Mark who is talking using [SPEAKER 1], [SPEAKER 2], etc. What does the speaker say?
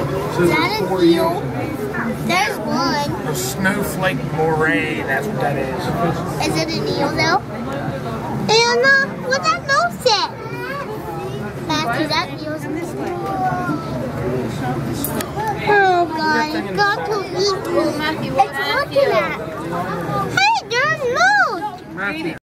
[SPEAKER 1] Is that an eel? There's one.
[SPEAKER 2] A snowflake moray, that's what that is.
[SPEAKER 1] Is it an eel though? Anna, uh, what's that nose at? Matthew, that eel's in this. Oh guys, got to eat.
[SPEAKER 3] Matthew,
[SPEAKER 1] It's looking at. Hey, there's nose.
[SPEAKER 2] Matthew.